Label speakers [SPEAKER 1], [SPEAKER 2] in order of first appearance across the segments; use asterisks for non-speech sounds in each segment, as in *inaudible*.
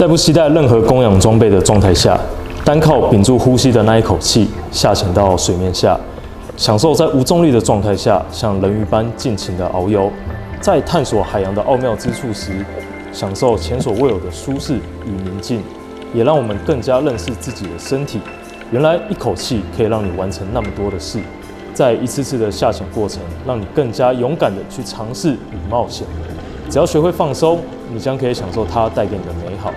[SPEAKER 1] 在不携带任何供氧装备的状态下，单靠屏住呼吸的那一口气下潜到水面下，享受在无重力的状态下像人鱼般尽情的遨游，在探索海洋的奥妙之处时，享受前所未有的舒适与宁静，也让我们更加认识自己的身体。原来一口气可以让你完成那么多的事，在一次次的下潜过程，让你更加勇敢的去尝试与冒险。只要学会放松，你将可以享受它带给你的美好。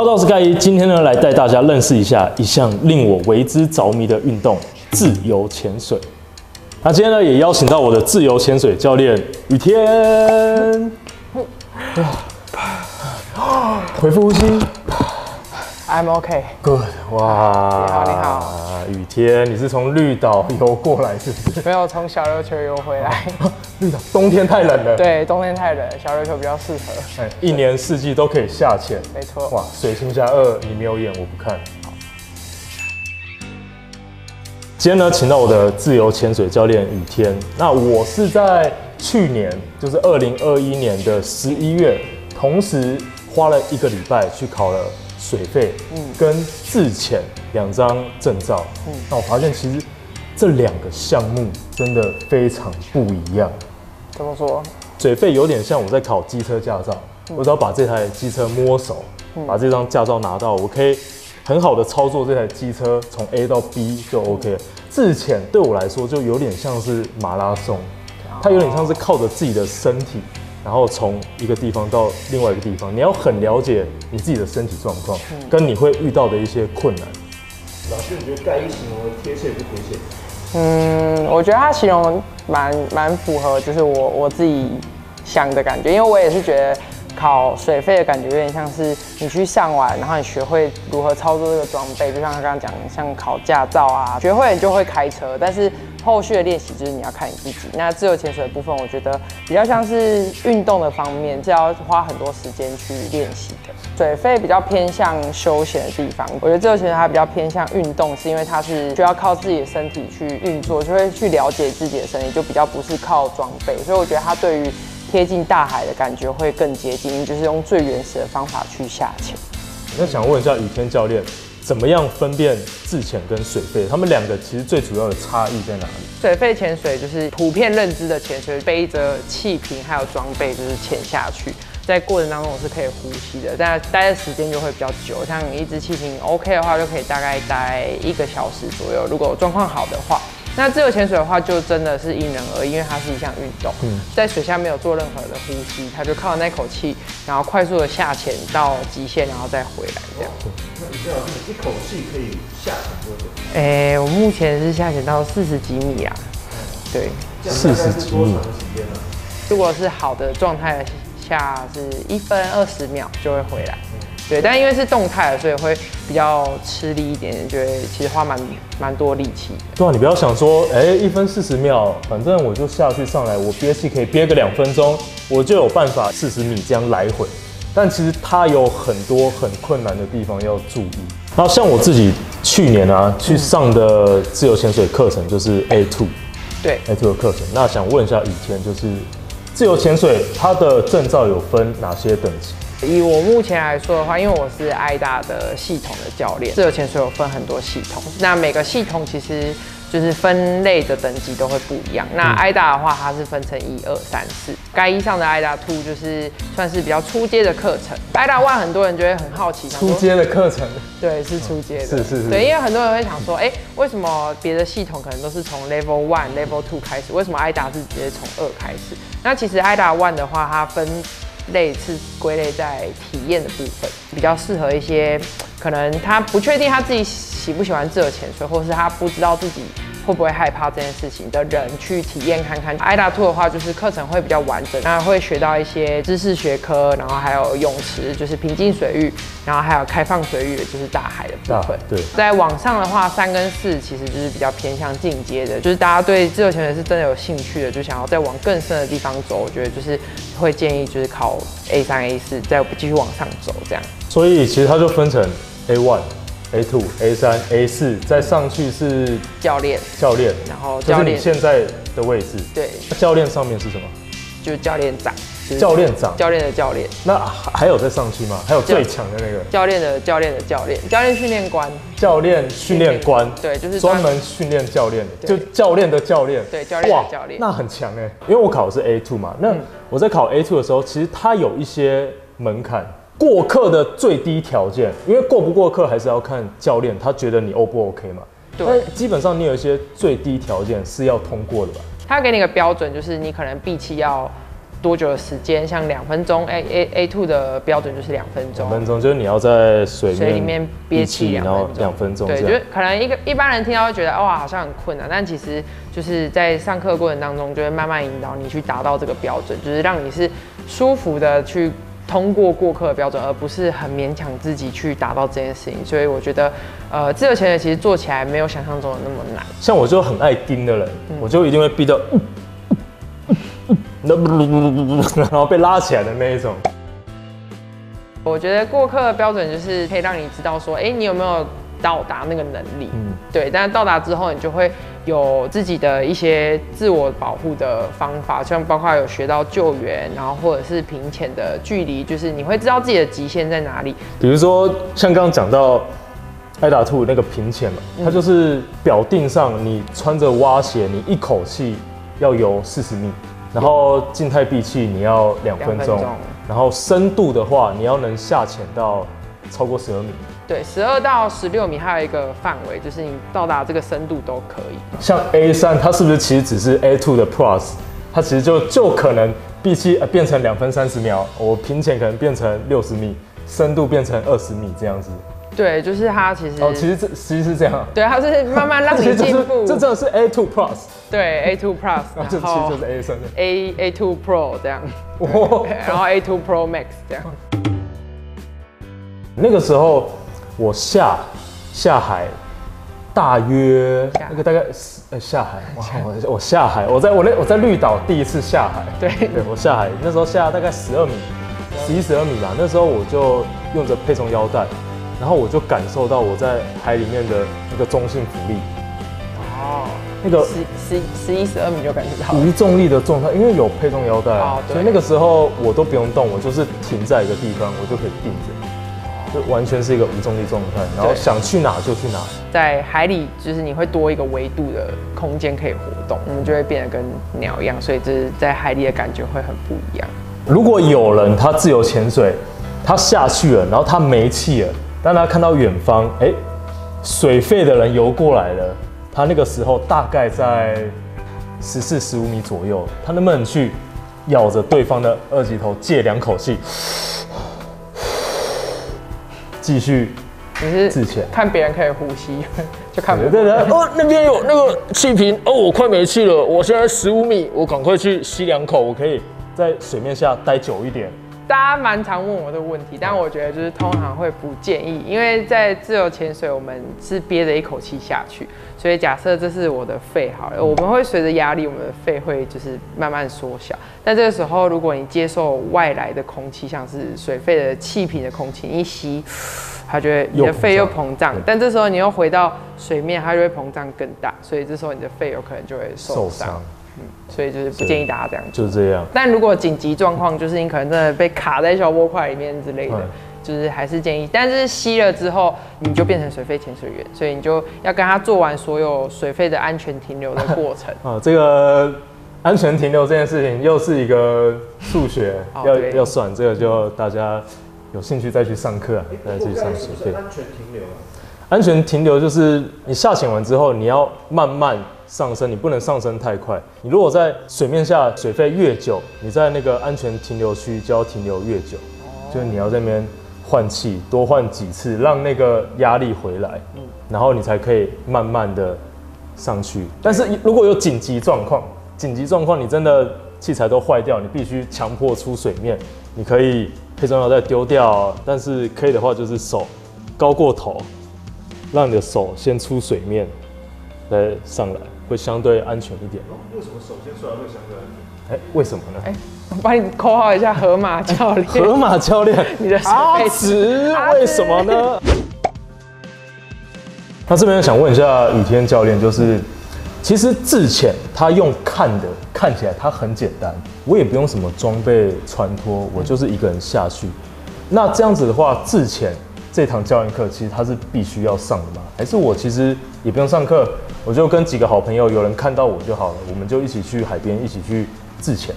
[SPEAKER 1] Hello，我是盖伊，今天呢来带大家认识一下一项令我为之着迷的运动——自由潜水。那今天呢也邀请到我的自由潜水教练雨天。回复呼吸
[SPEAKER 2] ，I'm OK。
[SPEAKER 1] ，Good，哇！
[SPEAKER 2] 你好你好，
[SPEAKER 1] 雨天，你是从绿岛游过来是不是？
[SPEAKER 2] 没有从小琉球游回来，*laughs*
[SPEAKER 1] 绿岛冬天太冷了，，
[SPEAKER 2] 对，冬天太冷，小琉球比较适合。
[SPEAKER 1] 哎，一年四季都可以下潜。
[SPEAKER 2] 没错，
[SPEAKER 1] 哇，水星侠二你没有演，我不看。今天呢，请到我的自由潜水教练雨天。那我是在去年，就是二零二一年的十一月，同时花了一个礼拜去考了水费，
[SPEAKER 2] 嗯
[SPEAKER 1] 跟自潜两张证照。
[SPEAKER 2] 嗯
[SPEAKER 1] 那我发现其实这两个项目真的非常不一样。
[SPEAKER 2] 怎么说？
[SPEAKER 1] 水费有点像我在考机车驾照，我只要把这台机车摸熟，把这张驾照拿到，我可以很好的操作这台机车从 A 到 B 就 OK 了。自潜对我来说就有点像是马拉松，它有点像是靠着自己的身体，然后从一个地方到另外一个地方，你要很了解你自己的身体状况，跟你会遇到的一些困难。
[SPEAKER 3] 老师，你觉得盖伊形容的贴切不贴切？
[SPEAKER 2] 嗯，我觉得他形容蛮蛮符合，就是我我自己想的感觉，因为我也是觉得考水费的感觉有点像是你去上完，然后你学会如何操作这个装备，就像他刚刚讲，像考驾照啊，学会你就会开车，但是后续的练习就是你要看你自己。那自由潜水的部分，我觉得比较像是运动的方面，是要花很多时间去练习的。水肺比较偏向休闲的地方，我觉得自由潜水它比较偏向运动，是因为它是需要靠自己的身体去运作，就会去了解自己的身体，就比较不是靠装备，所以我觉得它对于贴近大海的感觉会更接近，就是用最原始的方法去下潜。
[SPEAKER 1] 那想问一下雨天教练，怎么样分辨自潜跟水肺？他们两个其实最主要的差异在哪里？
[SPEAKER 2] 水肺潜水就是普遍认知的潜水，背着气瓶还有装备就是潜下去，在过程当中我是可以呼吸的，但待的时间就会比较久。像你一支气瓶 OK 的话，就可以大概待一个小时左右，如果状况好的话。那自由潜水的话，就真的是因人而异，因为它是一项运动，在水下没有做任何的呼吸，它就靠那口气，然后快速的下潜到极限，然后再回来这样。
[SPEAKER 3] 那李正老师，你一口气可以下潜多久？
[SPEAKER 2] 诶、我目前是下潜到四十几米啊，对，
[SPEAKER 3] 这样大概
[SPEAKER 1] 40
[SPEAKER 3] 是
[SPEAKER 1] 几米
[SPEAKER 3] 多长的时间呢？
[SPEAKER 2] 如果是好的状态下，是一分二十秒就会回来。对，但因为是动态的，所以会比较吃力一点点，觉得其实花蛮蛮多力气。
[SPEAKER 1] 对啊，你不要想说，哎、一分四十秒，反正我就下去上来，我憋气可以憋个两分钟，我就有办法四十米这样来回。但其实它有很多很困难的地方要注意。然后像我自己去年啊去上的自由潜水课程就是 A two
[SPEAKER 2] 对
[SPEAKER 1] ，A two 的课程，那想问一下以前，就是自由潜水它的证照有分哪些等级？
[SPEAKER 2] 以我目前来说的话，因为我是爱达的系统的教练，自由潜水有分很多系统，那每个系统其实就是分类的等级都会不一样。那爱达的话，它是分成一二三四，该一上的爱达 Two 就是算是比较初阶的课程，爱达 One 很多人就会很好奇，想说
[SPEAKER 1] 初阶的课程，
[SPEAKER 2] 对，是初阶的，
[SPEAKER 1] 是是是。
[SPEAKER 2] 对，因为很多人会想说，哎、为什么别的系统可能都是从 Level One、Level Two 开始，为什么 IDA 是直接从二开始？那其实 IDA One 的话，它分类是归类在体验的部分，比较适合一些可能他不确定他自己喜不喜欢自由潜水，或是他不知道自己会不会害怕这件事情的人去体验看看。IDA Two 的话，就是课程会比较完整，那会学到一些知识学科，然后还有泳池，就是平静水域，然后还有开放水域，就是大海的部分。
[SPEAKER 1] 对，
[SPEAKER 2] 在网上的话，三跟四其实就是比较偏向进阶的，就是大家对自由潜水是真的有兴趣的，就想要再往更深的地方走。我觉得就是会建议就是考 A 三、A 四，再继续往上走这样。
[SPEAKER 1] 所以其实它就分成 A one、A two、A 三、A 四，再上去是
[SPEAKER 2] 教练，
[SPEAKER 1] 教练，
[SPEAKER 2] 然后
[SPEAKER 1] 就是你
[SPEAKER 2] 练。
[SPEAKER 1] 现在的位置。
[SPEAKER 2] 对，
[SPEAKER 1] 那教练上面是什么？
[SPEAKER 2] 就是教练长，就是
[SPEAKER 1] 教练长，
[SPEAKER 2] 教练的教练，
[SPEAKER 1] 那还还有再上去吗？还有最强的那个。
[SPEAKER 2] 教练的教练的教练，教练训练官，
[SPEAKER 1] 教练训练官，
[SPEAKER 2] 对，就是
[SPEAKER 1] 专门。训练教练，就
[SPEAKER 2] 对
[SPEAKER 1] 教练的教练，
[SPEAKER 2] 对教练的
[SPEAKER 1] 哇
[SPEAKER 2] 教练。
[SPEAKER 1] 那很强哎。因为我考的是 A two 嘛，那
[SPEAKER 2] 嗯。
[SPEAKER 1] 我在考 A two 的时候，其实它有一些门槛。过客的最低条件，因为过不过客还是要看教练他觉得你 O 不 OK 嘛。
[SPEAKER 2] 对
[SPEAKER 1] 但基本上你有一些最低条件是要通过的吧？
[SPEAKER 2] 他给你个标准，就是你可能闭气要多久的时间，像两分钟，A A A two 的标准就是两分钟
[SPEAKER 1] 两。分钟就是你要在水
[SPEAKER 2] 里面憋气两
[SPEAKER 1] 然后两分钟
[SPEAKER 2] 对，就是。可能一个一般人听到会觉得哇好像很困难，但其实就是在上课过程当中，就会慢慢引导你去达到这个标准，就是让你是舒服的去通过过客的标准，而不是很勉强自己去达到这件事情。所以我觉得，呃，自由潜水其实做起来没有想象中的那么难。
[SPEAKER 1] 像我就很爱盯的人，
[SPEAKER 2] 嗯
[SPEAKER 1] 我就一定会逼到，那然后被拉起来的那一种。
[SPEAKER 2] 我觉得过客的标准就是可以让你知道说，哎、你有没有到达那个能力？
[SPEAKER 1] 嗯
[SPEAKER 2] 对。但是到达之后，你就会有自己的一些自我保护的方法，像包括有学到救援，然后或者是平潜的距离，就是你会知道自己的极限在哪里。
[SPEAKER 1] 比如说像刚刚讲到艾达兔那个平潜嘛，
[SPEAKER 2] 嗯
[SPEAKER 1] 它就是表定上你穿着蛙鞋，你一口气要游四十米，然后静态闭气你要两分钟，然后深度的话你要能下潜到超过十二米。
[SPEAKER 2] 对，十二到十六米还有一个范围，就是你到达这个深度都可以。
[SPEAKER 1] 像 A 三，它是不是其实只是 A two 的 Plus？它其实就就可能 B 七呃变成两分三十秒，我平潜可能变成六十米，深度变成二十米这样子。
[SPEAKER 2] 对，就是它其实，
[SPEAKER 1] 哦，其实这其实是这样，
[SPEAKER 2] 对，它是慢慢让 *laughs*
[SPEAKER 1] 其
[SPEAKER 2] 你
[SPEAKER 1] 实就是
[SPEAKER 2] 进步。
[SPEAKER 1] 这真的是 A two Plus，
[SPEAKER 2] 对 A two Plus，
[SPEAKER 1] 然后这其实就是 A 三的。
[SPEAKER 2] A A two Pro 这样。*laughs* 然后 A two Pro Max 这样。
[SPEAKER 1] 那个时候我下下海，大约那个大概是呃下海，*laughs* 哇，我我下海，我在我那我在绿岛第一次下海，
[SPEAKER 2] 对。
[SPEAKER 1] 对我下海。那时候下大概十二米，十一十二米吧，那时候我就用着配重腰带，然后我就感受到我在海里面的那个中性浮力，
[SPEAKER 2] 哦，
[SPEAKER 1] 那个
[SPEAKER 2] 十十十一十二米就感觉到了。
[SPEAKER 1] 无重力的状态，因为有配重腰带所以那个时候我都不用动，我就是停在一个地方，我就可以定着，就完全是一个无重力状态，然后想去哪就去哪。
[SPEAKER 2] 在海里，就是你会多一个维度的空间可以活动，我们就会变得跟鸟一样，所以就是在海里的感觉会很不一样。
[SPEAKER 1] 如果有人他自由潜水，他下去了，然后他没气了，但他看到远方，哎、水肺的人游过来了，他那个时候大概在十四十五米左右，他能不能去咬着对方的二级头借两口气，继续
[SPEAKER 2] 你是
[SPEAKER 1] 自潜？
[SPEAKER 2] 看别人可以呼吸，*laughs* 就看不
[SPEAKER 1] 对对对，哦，那边有那个气瓶，哦，我快没气了，我现在十五米，我赶快去吸两口，我可以在水面下待久一点。
[SPEAKER 2] 大家蛮常问我的问题，但我觉得就是通常会不建议，因为在自由潜水我们是憋着一口气下去，所以假设这是我的肺好了，我们会随着压力，我们的肺会就是慢慢缩小。但这个时候，如果你接受外来的空气，像是水肺的气瓶的空气，你一吸，*sighs* 它就会你的肺又膨胀，但这时候你又回到水面，它就会膨胀更大，所以这时候你的肺有可能就会受
[SPEAKER 1] 受
[SPEAKER 2] 所以就是不建议大家这样做。
[SPEAKER 1] 就是这样。
[SPEAKER 2] 但如果紧急状况，就是你可能真的被卡在小波块里面之类的，
[SPEAKER 1] 嗯
[SPEAKER 2] 就是还是建议。但是吸了之后，你就变成水肺潜水员，所以你就要跟他做完所有水肺的安全停留的过程。*laughs*
[SPEAKER 1] 啊，这个安全停留这件事情又是一个数学要
[SPEAKER 2] 哦
[SPEAKER 1] 要算，这个就大家有兴趣再去上课啊，再去上水肺。
[SPEAKER 3] 安全停留啊？
[SPEAKER 1] 安全停留就是你下潜完之后，你要慢慢上升，你不能上升太快。你如果在水面下水费越久，你在那个安全停留区就要停留越久，就是你要在那边换气，多换几次，让那个压力回来，然后你才可以慢慢的上去。但是如果有紧急状况，紧急状况你真的器材都坏掉，你必须强迫出水面，你可以配重要再丢掉，但是可以的话就是手高过头，让你的手先出水面，再上来，会相对安全一点。
[SPEAKER 3] 为什么手先出来会相对安全？
[SPEAKER 1] 哎、为什么呢？
[SPEAKER 2] 哎、我帮你扣号一下河马教练。*laughs*
[SPEAKER 1] 河马教练，*laughs*
[SPEAKER 2] 你的水
[SPEAKER 1] 阿
[SPEAKER 2] 费
[SPEAKER 1] 慈
[SPEAKER 2] 阿慈
[SPEAKER 1] 为什么呢？那这边想问一下雨天教练，就是其实自潜他用看的看起来它很简单，我也不用什么装备穿脱，我就是一个人下去。那这样子的话，自潜这堂教练课其实它是必须要上的吗？还是我其实也不用上课，我就跟几个好朋友，有人看到我就好了，我们就一起去海边，一起去自潜。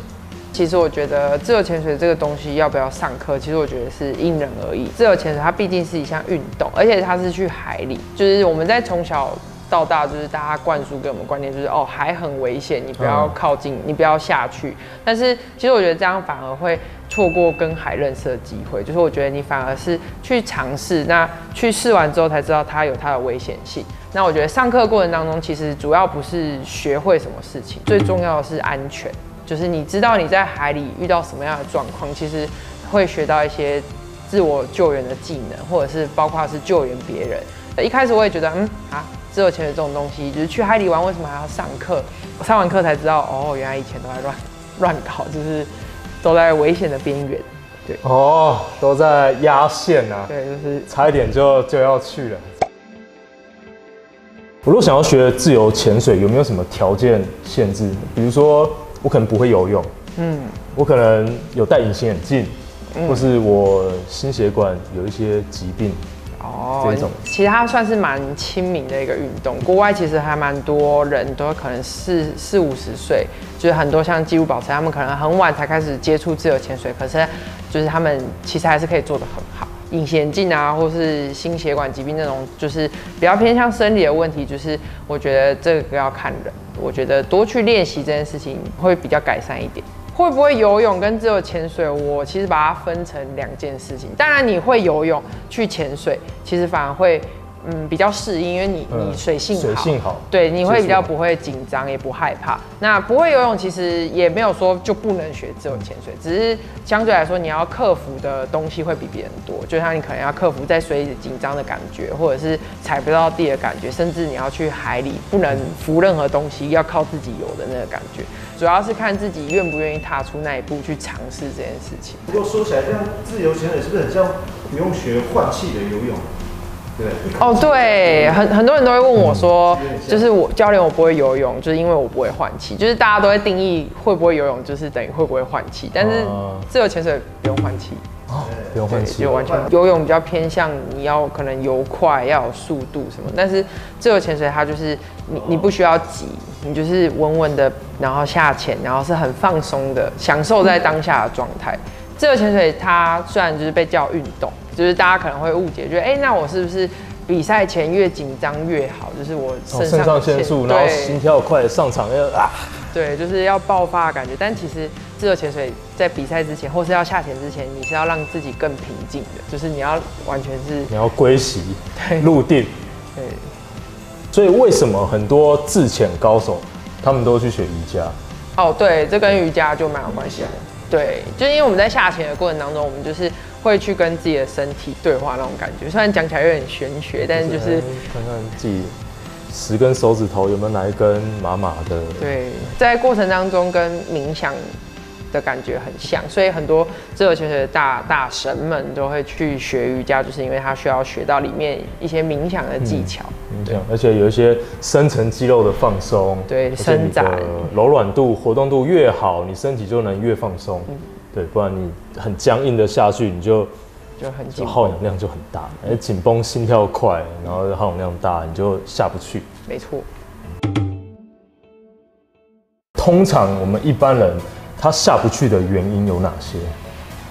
[SPEAKER 2] 其实我觉得自由潜水这个东西要不要上课，其实我觉得是因人而异。自由潜水它毕竟是一项运动，而且它是去海里，就是我们在从小到大，就是大家灌输给我们观念，就是哦海很危险，你不要靠近，你不要下去。但是其实我觉得这样反而会错过跟海认识的机会，就是我觉得你反而是去尝试，那去试完之后才知道它有它的危险性。那我觉得上课过程当中，其实主要不是学会什么事情，最重要的是安全。就是你知道你在海里遇到什么样的状况，其实会学到一些自我救援的技能，或者是包括是救援别人。一开始我也觉得，嗯啊，自由潜水这种东西，就是去海里玩，为什么还要上课？我上完课才知道，哦，原来以前都在乱乱搞，就是都在危险的边缘。对，
[SPEAKER 1] 哦，都在压线啊，
[SPEAKER 2] 对，就是。
[SPEAKER 1] 差一点就就要去了。我如果想要学自由潜水，有没有什么条件限制？比如说，我可能不会游泳，嗯，我可能有戴隐形眼镜，或是我心血管有一些疾病，
[SPEAKER 2] 哦
[SPEAKER 1] 这种
[SPEAKER 2] 其实它算是蛮亲民的一个运动。国外其实还蛮多人都可能四四五十岁，就是很多像纪录保持，他们可能很晚才开始接触自由潜水，可是就是他们其实还是可以做得很好。隐形眼镜啊，或是心血管疾病那种，就是比较偏向生理的问题，就是我觉得这个要看人。我觉得多去练习这件事情会比较改善一点。会不会游泳跟只有潜水，我其实把它分成两件事情。当然，你会游泳去潜水，其实反而会嗯比较适应，因为你
[SPEAKER 1] 嗯
[SPEAKER 2] 你水性好，
[SPEAKER 1] 水性好
[SPEAKER 2] 对，你会比较不会紧张，也不害怕。那不会游泳，其实也没有说就不能学自由潜水，只是相对来说，你要克服的东西会比别人多。就像你可能要克服在水里紧张的感觉，或者是踩不到地的感觉，甚至你要去海里不能扶任何东西，要靠自己游的那个感觉。主要是看自己愿不愿意踏出那一步去尝试这件事情。
[SPEAKER 3] 不过说起来，这样自由潜水是不是很像不用学换气的游泳？对。
[SPEAKER 2] 哦，
[SPEAKER 3] 气
[SPEAKER 2] 对，很很多人都会问我说就是我教练我不会游泳，就是因为我不会换气，就是大家都会定义会不会游泳就是等于会不会换气，但是
[SPEAKER 1] 哦。
[SPEAKER 2] 自由潜水不用换气，
[SPEAKER 1] 哦，不用换
[SPEAKER 2] 对，
[SPEAKER 1] 气
[SPEAKER 2] 就，完全游泳比较偏向你要可能游快要有速度什么，但是自由潜水它就是你你不需要急，你就是稳稳的然后下潜，然后是很放松的享受在当下的状态。自由潜水它虽然就是被叫运动，就是大家可能会误解，觉得哎、那我是不是比赛前越紧张越好？就是我
[SPEAKER 1] 哦
[SPEAKER 2] 肾
[SPEAKER 1] 肾上腺素，然后心跳快，上场要啊，
[SPEAKER 2] 对，就是要爆发的感觉。但其实自由潜水在比赛之前，或是要下潜之前，你是要让自己更平静的，就是你要完全是
[SPEAKER 1] 你要归习
[SPEAKER 2] 对
[SPEAKER 1] 入定。
[SPEAKER 2] 对。
[SPEAKER 1] 所以为什么很多自潜高手他们都去学瑜伽？
[SPEAKER 2] 哦，对，这跟瑜伽就蛮有关系的。对，就是因为我们在下潜的过程当中，我们就是会去跟自己的身体对话那种感觉。虽然讲起来有点玄学，但是就是
[SPEAKER 1] 哎看看自己十根手指头有没有哪一根麻麻的。
[SPEAKER 2] 对，在过程当中跟冥想的感觉很像，所以很多自由潜水的大大神们都会去学瑜伽，就是因为他需要学到里面一些冥想的技巧。
[SPEAKER 1] 嗯，这样，而且有一些深层肌肉的放松，
[SPEAKER 2] 对伸展
[SPEAKER 1] 柔软度、活动度越好，你身体就能越放松。
[SPEAKER 2] 嗯
[SPEAKER 1] 对，不然你很僵硬的下去，你就
[SPEAKER 2] 就很紧
[SPEAKER 1] 耗氧量就很大，而紧绷、心跳快，然后耗氧量大，你就下不去。
[SPEAKER 2] 没错。
[SPEAKER 1] 通常我们一般人他下不去的原因有哪些？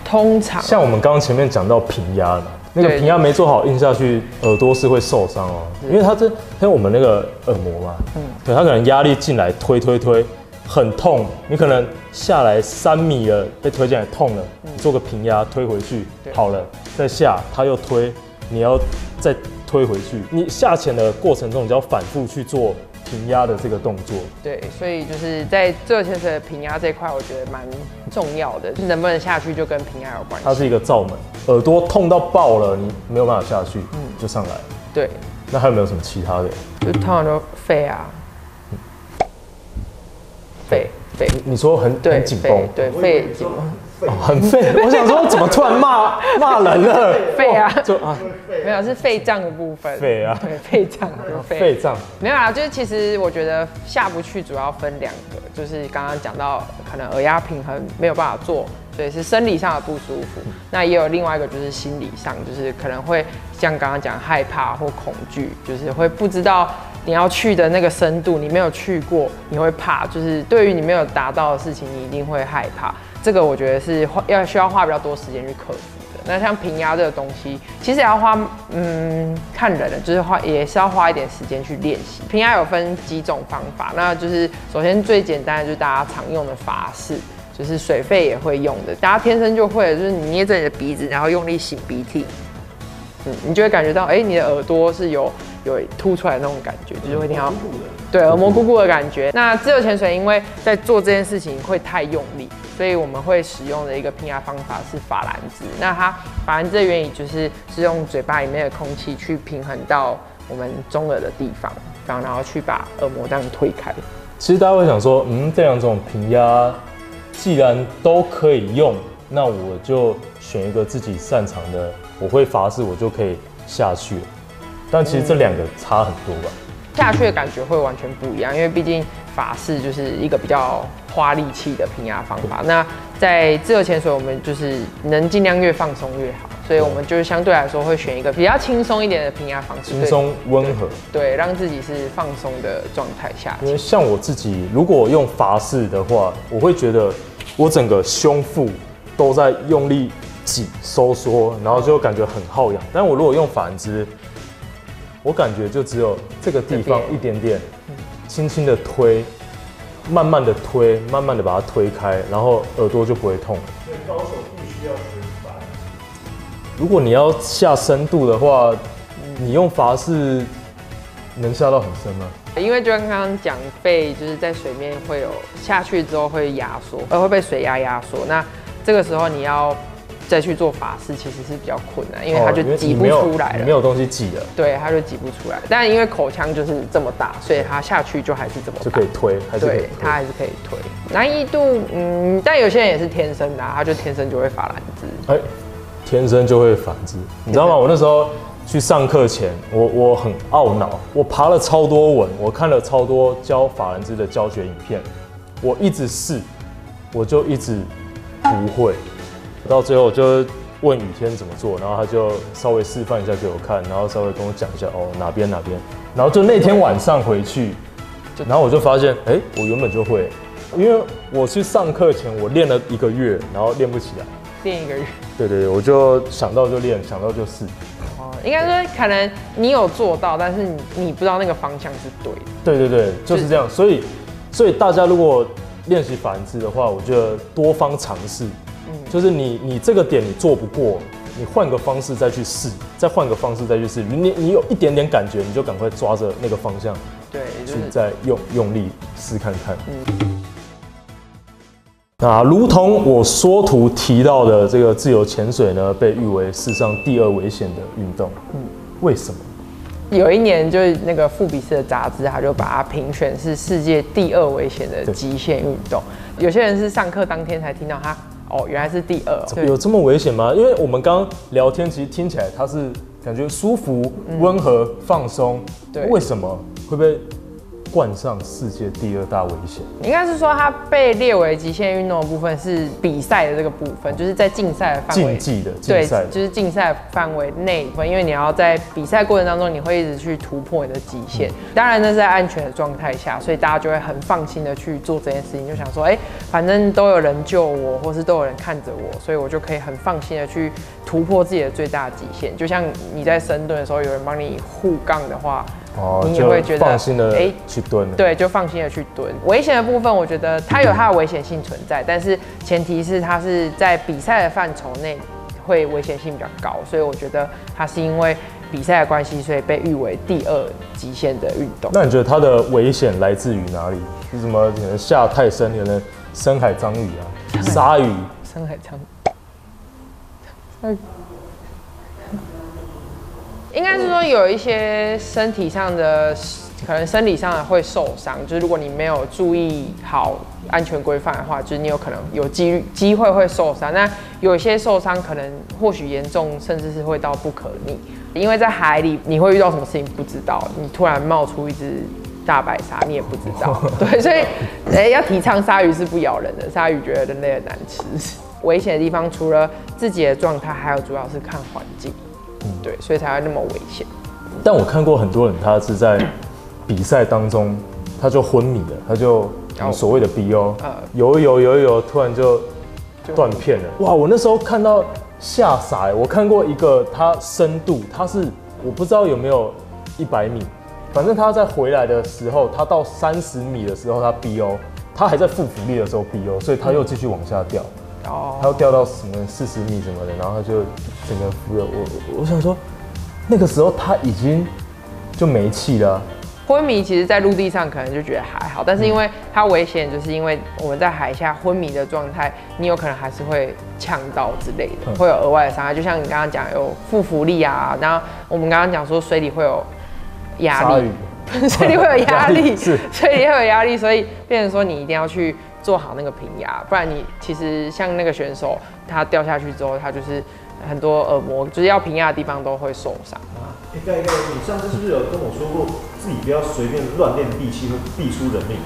[SPEAKER 2] 通常
[SPEAKER 1] 像我们刚刚前面讲到平压了嘛，那个平压没做好，硬下去耳朵是会受伤哦，因为它这像我们那个耳膜嘛，嗯，对，它可能压力进来推推推，很痛，你可能下来三米了，被推进来痛了，你做个平压推回去好了，再下他又推，你要再推回去，你下潜的过程中，你就要反复去做平压的这个动作，
[SPEAKER 2] 对，所以就是在自由潜水的平压这一块，我觉得蛮重要的，能不能下去就跟平压有关系。
[SPEAKER 1] 它是一个罩门，耳朵痛到爆了，你没有办法下去，嗯就上来。
[SPEAKER 2] 对，
[SPEAKER 1] 那还有没有什么其他的？
[SPEAKER 2] 就通常都肺啊，肺肺，
[SPEAKER 1] 你说很
[SPEAKER 2] 对
[SPEAKER 1] 很紧绷，
[SPEAKER 2] 肺对肺紧
[SPEAKER 3] 绷、哦
[SPEAKER 1] 很废。我想说，怎么突然骂骂人了？*laughs*
[SPEAKER 2] 肺啊，
[SPEAKER 1] 就啊，
[SPEAKER 2] 没有是肺脏的部分。
[SPEAKER 1] 肺啊
[SPEAKER 2] 对，肺脏。肺
[SPEAKER 1] 脏。
[SPEAKER 2] 没有啊，就是其实我觉得下不去主要分两个，就是刚刚讲到可能耳压平衡没有办法做，所以是生理上的不舒服。那也有另外一个就是心理上，就是可能会像刚刚讲害怕或恐惧，就是会不知道你要去的那个深度，你没有去过，你会怕，就是对于你没有达到的事情，你一定会害怕。这个我觉得是要需要花比较多时间去克服的。那像平压这个东西，其实也要花嗯看人的，就是花也是要花一点时间去练习。平压有分几种方法，那就是首先最简单的就是大家常用的法式，就是水肺也会用的，大家天生就会，就是你捏着你的鼻子，然后用力擤鼻涕，嗯，你就会感觉到，哎、你的耳朵是有有凸出来的那种感觉，就是会听到，对，耳膜鼓鼓的感觉。那自由潜水因为在做这件事情会太用力，所以我们会使用的一个平压方法是法兰兹。那它法兰兹的原理就是是用嘴巴里面的空气去平衡到我们中耳的地方，然后然后去把耳膜这样推开。
[SPEAKER 1] 其实大家会想说，嗯，这两种平压既然都可以用，那我就选一个自己擅长的，我会法式，我就可以下去了。但其实这两个差很多吧？
[SPEAKER 2] 下去的感觉会完全不一样，因为毕竟法式就是一个比较花力气的平压方法。那在自由潜水，我们就是能尽量越放松越好，所以我们就是相对来说会选一个比较轻松一点的平压方式，
[SPEAKER 1] 轻松温和。
[SPEAKER 2] 对，对，让自己是放松的状态下
[SPEAKER 1] 因为像我自己，如果用法式的话，我会觉得我整个胸腹都在用力挤收缩，然后就感觉很耗氧。但我如果用法兰兹，我感觉就只有这个地方一点点，轻轻的推，慢慢的推，慢慢的把它推开，然后耳朵就不会痛了。
[SPEAKER 3] 所以高手必须要学法。
[SPEAKER 1] 如果你要下深度的话，你用法式能下到很深吗？
[SPEAKER 2] 因为就像刚刚讲，被就是在水面会有下去之后会压缩，呃，会被水压压缩。那这个时候你要再去做法式，其实是比较困难，因为它就挤不出来了。
[SPEAKER 1] 你没有东西挤了，
[SPEAKER 2] 对，它就挤不出来。但因为口腔就是这么大，所以它下去就还是这么大，
[SPEAKER 1] 就可以推，
[SPEAKER 2] 对，
[SPEAKER 1] 推
[SPEAKER 2] 它还是可以推。难易度，嗯，但有些人也是天生的、啊，他就天生就会法兰兹。
[SPEAKER 1] 哎，天生就会反之，你知道吗？我那时候去上课前，我我很懊恼，我爬了超多文，我看了超多教法兰兹的教学影片，我一直试，我就一直不会，到最后我就问雨天怎么做，然后他就稍微示范一下给我看，然后稍微跟我讲一下哦哪边哪边，然后就那天晚上回去，然后我就发现，哎、我原本就会，因为我去上课前我练了一个月，然后练不起来。
[SPEAKER 2] 练一个月。
[SPEAKER 1] 对对对，我就想到就练，想到就试。
[SPEAKER 2] 哦，应该说可能你有做到，但是你你不知道那个方向是对的。
[SPEAKER 1] 对对对，就是这样。所以，所以大家如果练习反姿的话，我觉得多方尝试，就是你你这个点你做不过，你换个方式再去试，再换个方式再去试。你你有一点点感觉，你就赶快抓着那个方向
[SPEAKER 2] 对，就
[SPEAKER 1] 去再用用力试看看。嗯那如同我说图提到的，这个自由潜水呢，被誉为世上第二危险的运动。嗯，为什么？
[SPEAKER 2] 有一年就是那个富比士的杂志，他就把它评选是世界第二危险的极限运动。有些人是上课当天才听到他，哦，原来是第二、哦。
[SPEAKER 1] 有这么危险吗？因为我们刚刚聊天，其实听起来它是感觉舒服、温和、放松。
[SPEAKER 2] 对
[SPEAKER 1] 为什么会被冠上世界第二大危险？
[SPEAKER 2] 应该是说它被列为极限运动的部分是比赛的这个部分，就是在竞赛的范围
[SPEAKER 1] 竞技的
[SPEAKER 2] 对
[SPEAKER 1] 竞赛，
[SPEAKER 2] 就是竞赛范围内分，因为你要在比赛过程当中，你会一直去突破你的极限。当然，那是在安全的状态下，所以大家就会很放心的去做这件事情，就想说，哎、反正都有人救我，或是都有人看着我，所以我就可以很放心的去突破自己的最大极限。就像你在深蹲的时候，有人帮你护杠的话，你也会觉得
[SPEAKER 1] 哦放心的
[SPEAKER 2] 哎
[SPEAKER 1] 去蹲了。
[SPEAKER 2] 对，就放心的去蹲。危险的部分，我觉得它有它的危险性存在，但是前提是它是在比赛的范畴内会危险性比较高，所以我觉得它是因为比赛的关系，所以被誉为第二极限的运动。
[SPEAKER 1] 那你觉得它的危险来自于哪里？是什么？可能下太深，可能深海章鱼啊、鲨鱼。
[SPEAKER 2] 深海章，应该是说有一些身体上的，可能生理上的会受伤，就是如果你没有注意好安全规范的话，就是你有可能有机率机会会受伤。那有一些受伤可能或许严重，甚至是会到不可逆。因为在海里你会遇到什么事情不知道，你突然冒出一只大白鲨，你也不知道。*laughs* 对，所以哎、要提倡鲨鱼是不咬人的，鲨鱼觉得人类很难吃。危险的地方除了自己的状态，还有主要是看环境。对，所以才会那么危险。
[SPEAKER 1] 但我看过很多人，他是在比赛当中他就昏迷了，他就所谓的 BO，
[SPEAKER 2] 呃
[SPEAKER 1] 游一游游一游，突然就断片了。哇！我那时候看到吓傻欸，我看过一个他深度，他是我不知道有没有一百米，反正他在回来的时候，他到三十米的时候他 BO，他还在负浮力的时候 BO，所以他又继续往下掉。
[SPEAKER 2] 哦，
[SPEAKER 1] 他又掉到什么四十米什么的，然后他就整个浮了。我我我想说，那个时候他已经就没气了啊、
[SPEAKER 2] 昏迷其实，在陆地上可能就觉得还好，但是因为它危险，就是因为我们在海下昏迷的状态，你有可能还是会呛到之类的，
[SPEAKER 1] 嗯
[SPEAKER 2] 会有额外的伤害。就像你刚刚讲有负浮力啊，然后我们刚刚讲说水里会有压力，*laughs* 水里会有压力，*laughs*
[SPEAKER 1] 是 *laughs*
[SPEAKER 2] 水里会有压力，所以变成说你一定要去做好那个平压，不然你其实像那个选手他掉下去之后，他就是很多耳膜就是要平压的地方都会受伤。
[SPEAKER 3] 哎，盖盖，你上次是不是有跟我说过，自己不要随便乱练闭气，会闭出人命？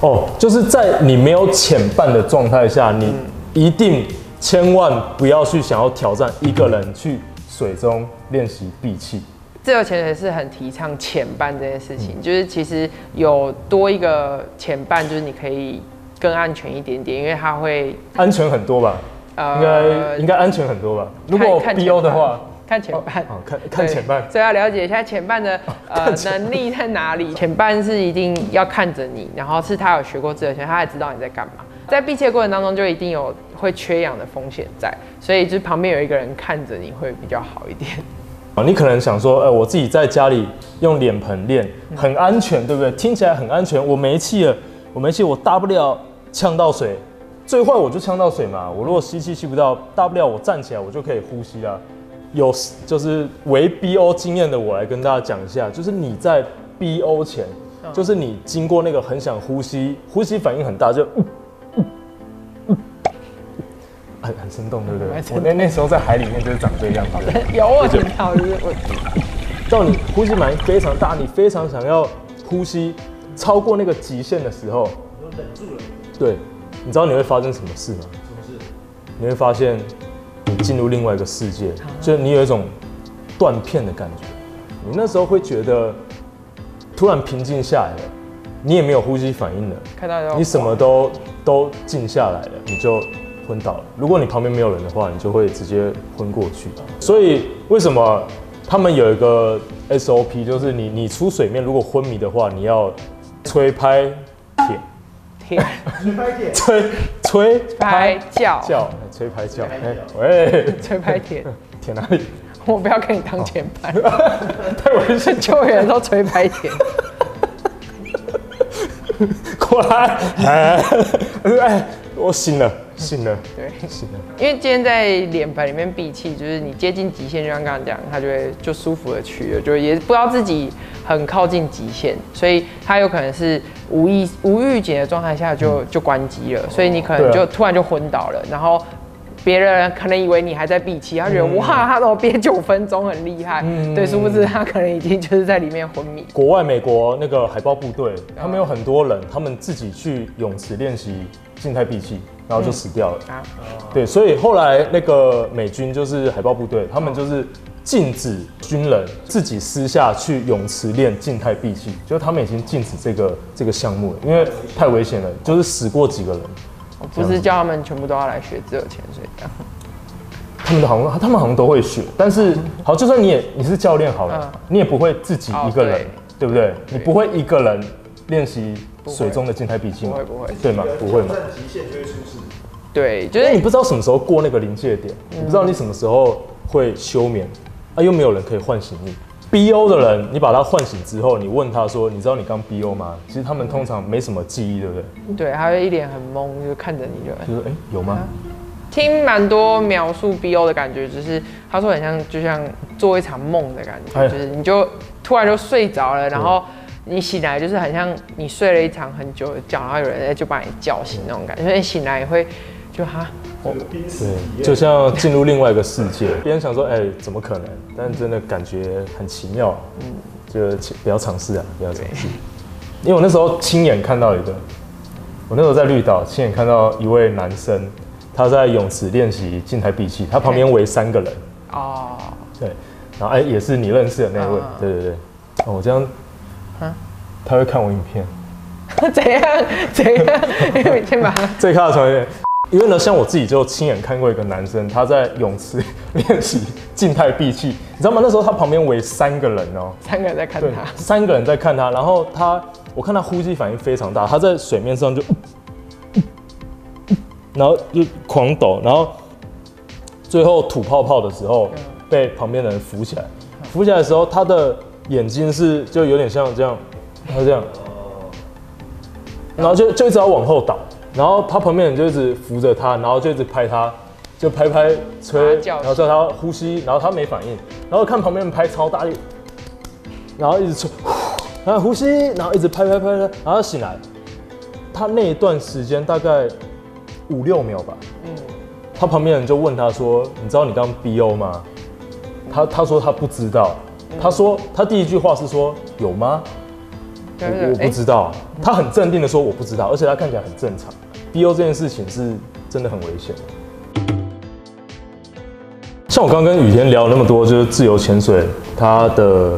[SPEAKER 1] 哦，就是在你没有潜伴的状态下，你一定千万不要去想要挑战一个人去水中练习闭气。
[SPEAKER 2] 自由潜水是很提倡潜伴这件事情，就是其实有多一个潜伴，就是你可以更安全一点点，因为它会
[SPEAKER 1] 安全很多吧？应该应该安全很多吧？如果
[SPEAKER 2] 看
[SPEAKER 1] BO 的话，
[SPEAKER 2] 看前半。
[SPEAKER 1] 哦，看看潜伴
[SPEAKER 2] 对，所以要了解一下前半的呃能力在哪里。*laughs* 前半是一定要看着你，然后是他有学过自由潜，他也知道你在干嘛。在闭气的过程当中，就一定有会缺氧的风险在，所以就是旁边有一个人看着你会比较好一点。
[SPEAKER 1] 啊，你可能想说，呃，我自己在家里用脸盆练，很安全，对不对？听起来很安全。我没气了，我没气，我大不了呛到水，最坏我就呛到水嘛。我如果吸气吸不到，大不了我站起来，我就可以呼吸啦。有就是为 BO 经验的我来跟大家讲一下，就是你在 BO 前，就是你经过那个很想呼吸，呼吸反应很大，就。嗯嗯嗯很很生动，对不对我那那时候在海里面就是长这个样子。
[SPEAKER 2] 有我听到，就是我
[SPEAKER 1] 到你呼吸反应非常大，你非常想要呼吸超过那个极限的时候，
[SPEAKER 3] 我忍住了，
[SPEAKER 1] 对，你知道你会发生什么事吗？
[SPEAKER 3] 什么事？
[SPEAKER 1] 你会发现你进入另外一个世界，就是你有一种断片的感觉。你那时候会觉得突然平静下来了，你也没有呼吸反应了，
[SPEAKER 2] 看到有
[SPEAKER 1] 你什么都都静下来了，你就昏倒了。如果你旁边没有人的话，你就会直接昏过去。所以为什么他们有一个 SOP，就是你你出水面如果昏迷的话，你要吹拍舔，
[SPEAKER 2] 天
[SPEAKER 3] 吹
[SPEAKER 1] 吹吹
[SPEAKER 2] 拍叫
[SPEAKER 1] 叫，吹拍叫，哎
[SPEAKER 3] 叫
[SPEAKER 1] 喂，
[SPEAKER 2] 吹拍舔，*laughs*
[SPEAKER 1] 舔哪里？
[SPEAKER 2] 我不要跟你当前排，*laughs*
[SPEAKER 1] 太危险，
[SPEAKER 2] 救援的时候吹拍舔。*laughs*
[SPEAKER 1] 过来，哎，哎，我醒了，醒了，*laughs*
[SPEAKER 2] 对，
[SPEAKER 1] 醒了。
[SPEAKER 2] 因为今天在脸盆里面闭气，就是你接近极限，就像刚刚讲，它就会就舒服的去了，就也不知道自己很靠近极限，所以它有可能是无意无预警的状态下就就关机了，所以你可能就突然就昏倒了，然后。别人可能以为你还在闭气，他觉得、哇，他怎么憋九分钟很厉害，对，殊不知他可能已经就是在里面昏迷。
[SPEAKER 1] 国外美国那个海豹部队，他们有很多人，他们自己去泳池练习静态闭气，然后就死掉了。
[SPEAKER 2] 啊，
[SPEAKER 1] 对，所以后来那个美军就是海豹部队，他们就是禁止军人自己私下去泳池练静态闭气，就是他们已经禁止这个这个项目了，因为太危险了，就是死过几个人。
[SPEAKER 2] 不是叫他们全部都要来学自由潜水这样。
[SPEAKER 1] 他们好像他们好像都会学，但是好，就算你也你是教练好了，
[SPEAKER 2] 嗯
[SPEAKER 1] 你也不会自己一个人，
[SPEAKER 2] 哦
[SPEAKER 1] 对不对？你不会一个人练习水中的静态笔记吗？
[SPEAKER 2] 不会不会
[SPEAKER 1] 对
[SPEAKER 3] 极限就会出事。
[SPEAKER 2] 对，就
[SPEAKER 1] 因为你不知道什么时候过那个临界点，你不知道你什么时候会休眠，啊，又没有人可以唤醒你。BO 的人，你把他唤醒之后，你问他说：“你知道你刚 BO 吗？”其实他们通常没什么记忆，对不对？
[SPEAKER 2] 对，他会一脸很懵，就看着你就。
[SPEAKER 1] 就说：“哎、有吗？
[SPEAKER 2] 听蛮多描述 BO 的感觉，就是他说很像就像做一场梦的感觉，
[SPEAKER 1] 哎
[SPEAKER 2] 就是你就突然就睡着了，然后你醒来就是很像你睡了一场很久的觉，然后有人就把你叫醒那种感觉，所以你醒来也会就哈，
[SPEAKER 3] 这个濒死
[SPEAKER 1] 对
[SPEAKER 3] 体，验，
[SPEAKER 1] 就像进入另外一个世界。别人想说，哎、怎么可能？但真的感觉很奇妙。嗯，就不要尝试啊，不要尝试。因为我那时候亲眼看到一个，我那时候在绿岛亲眼看到一位男生，他在泳池练习静态闭气，他旁边围三个人，
[SPEAKER 2] 哦，
[SPEAKER 1] 对，然后哎、也是你认识的那位，
[SPEAKER 2] 嗯
[SPEAKER 1] 对对对。哦，我这样，
[SPEAKER 2] 啊？
[SPEAKER 1] 他会看我影片。*laughs*
[SPEAKER 2] 怎样？怎样？你先把。它
[SPEAKER 1] 这一卡传言，因为呢，像我自己就亲眼看过一个男生，他在泳池练习静态闭气，你知道吗？那时候他旁边围三个人哦、
[SPEAKER 2] 三个人在看他，，
[SPEAKER 1] 三个人在看他，然后他，我看他呼吸反应非常大，他在水面上就，然后就狂抖，然后最后吐泡泡的时候被旁边的人扶起来，扶起来的时候，他的眼睛是就有点像这样，他这样，然后就就一直要往后倒，然后他旁边人就一直扶着他，然后就一直拍他，就拍拍吹，然后叫他呼吸，然后他没反应，然后看旁边人拍超大力，然后一直吹，然后呼吸，然后一直拍拍拍拍，然后醒来。他那一段时间大概五六秒吧，
[SPEAKER 2] 嗯，
[SPEAKER 1] 他旁边人就问他说：“你知道你刚 BO 吗？”他他说他不知道，他说他第一句话是说有吗？我我不知道，他很镇定的说我不知道，而且他看起来很正常。BO 这件事情是真的很危险。像我刚刚跟雨天聊那么多，就是自由潜水它的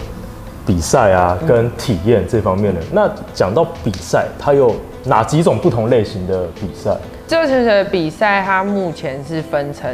[SPEAKER 1] 比赛啊跟体验这方面的。那讲到比赛，它有哪几种不同类型的比赛？
[SPEAKER 2] 自由潜水的比赛，它目前是分成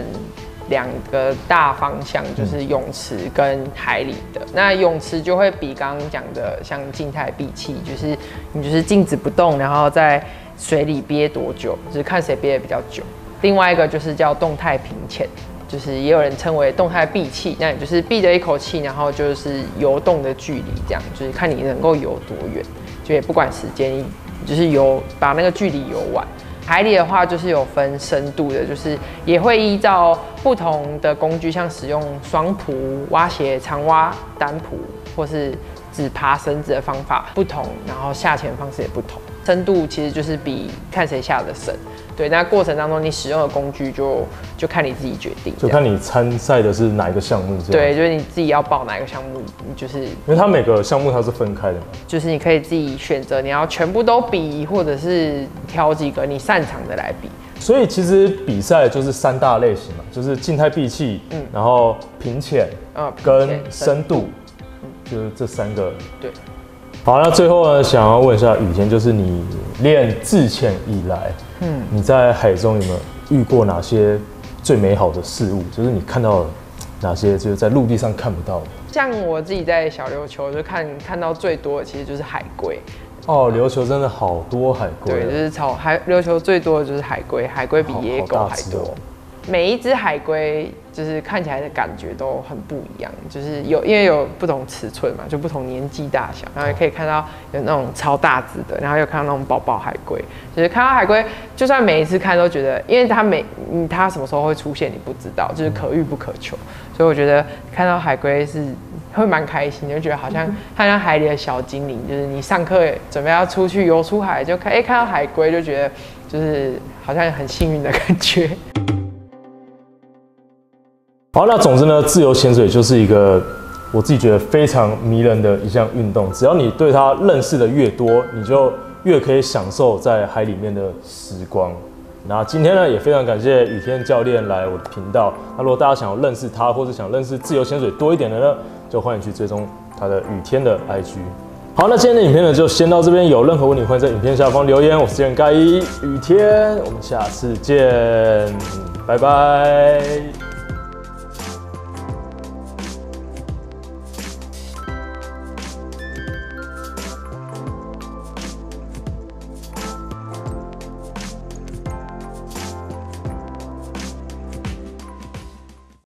[SPEAKER 2] 两个大方向，就是泳池跟海里的。那泳池就会比刚刚讲的像静态闭气，就是你就是静止不动，然后在水里憋多久，就是看谁憋的比较久。另外一个就是叫动态平潜，就是也有人称为动态闭气，那你就是闭着一口气，然后就是游动的距离，这样就是看你能够游多远，就也不管时间，就是游把那个距离游完。海里的话就是有分深度的，就是也会依照不同的工具，像使用双蹼、蛙鞋、长蛙、单蹼，或是只爬绳子的方法不同，然后下潜方式也不同。深度其实就是比看谁下的深，对。那过程当中你使用的工具就就看你自己决定，
[SPEAKER 1] 就看你参赛的是哪一个项目。
[SPEAKER 2] 对，就是你自己要报哪一个项目，你就是
[SPEAKER 1] 因为它每个项目它是分开的嘛。
[SPEAKER 2] 就是你可以自己选择你要全部都比，或者是挑几个你擅长的来比。
[SPEAKER 1] 所以其实比赛就是三大类型嘛，就是静态闭气，
[SPEAKER 2] 嗯
[SPEAKER 1] 然后平潜
[SPEAKER 2] 呃，平
[SPEAKER 1] 跟深度，就是这三个。
[SPEAKER 2] 对。
[SPEAKER 1] 好，那最后呢，想要问一下雨天，就是你练自潜以来，嗯，你在海中有没有遇过哪些最美好的事物？就是你看到了哪些就是在陆地上看不到的？
[SPEAKER 2] 像我自己在小琉球就看看到最多的其实就是海龟，
[SPEAKER 1] 哦，琉球真的好多海龟
[SPEAKER 2] 对，就
[SPEAKER 1] 哦，
[SPEAKER 2] 是超海琉球最多的就是海龟，海龟比野狗还多。每一只海龟就是看起来的感觉都很不一样，就是有因为有不同尺寸嘛，就不同年纪大小，然后也可以看到有那种超大只的，然后又看到那种宝宝海龟，就是看到海龟，就算每一次看都觉得，因为它每它什么时候会出现你不知道，就是可遇不可求，所以我觉得看到海龟是会蛮开心，就觉得好像它像海里的小精灵，就是你上课准备要出去游出海，就看哎、看到海龟就觉得就是好像很幸运的感觉。
[SPEAKER 1] 好，那总之呢，自由潜水就是一个我自己觉得非常迷人的一项运动。只要你对它认识的越多，你就越可以享受在海里面的时光。那今天呢，也非常感谢雨天教练来我的频道。那如果大家想要认识他，或者想认识自由潜水多一点的呢，就欢迎去追踪他的雨天的 IG。好，那今天的影片呢就先到这边，有任何问题欢迎在影片下方留言。我是健盖一雨天，我们下次见，拜拜。